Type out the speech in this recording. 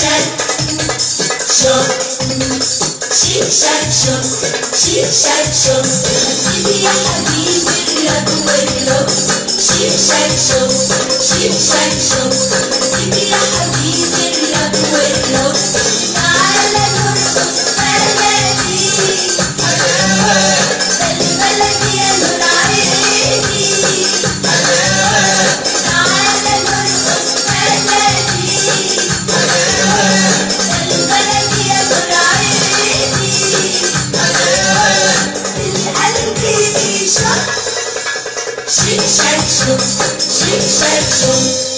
山说，去山说，去山说，哎呀。sexual, sweet sexual.